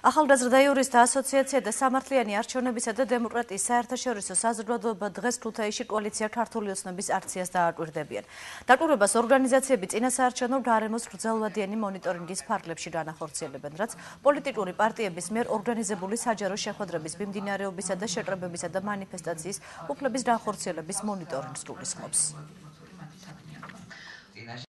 ახალგაზრდა იურისტთა ასოციაცია და სამართლიანი არჩევნებისა და დემოკრატიის საერთაშორისო საზოგადოება დღეს ქუთაისში კოალიცია ქართული ოცნების აქციას დააკვირდებიან. დაკვირვებას ორგანიზაციები წინასაარჩევნო გარემოს გრძელვადიანი მონიტორინგის ფარგლებში განახორციელებენ, რაც პოლიტიკური პარტიების მიერ ორგანიზებული საჯარო შეხვედრების მიმდინარეობისა და შეკრებებისა და მანიფესტაციის უფლების განხორციელების მონიტორინგს გულისხმობს.